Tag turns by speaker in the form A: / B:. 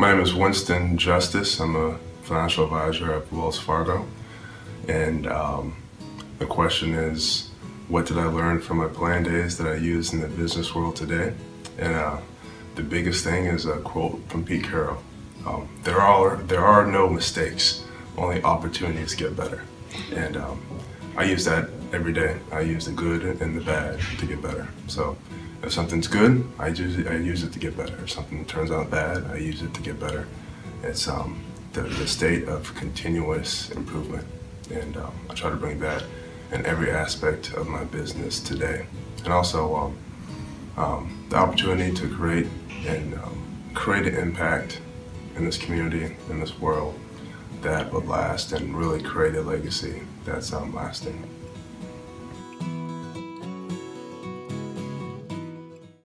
A: My name is Winston Justice. I'm a financial advisor at Wells Fargo. And um, the question is, what did I learn from my plan days that I use in the business world today? And uh, the biggest thing is a quote from Pete Carroll. Um, there, are, there are no mistakes, only opportunities get better. And um, I use that every day. I use the good and the bad to get better. So if something's good, I use it, I use it to get better. If something turns out bad, I use it to get better. It's um, the, the state of continuous improvement. And um, I try to bring that in every aspect of my business today. And also um, um, the opportunity to create and um, create an impact in this community, in this world that will last and really create a legacy that's lasting.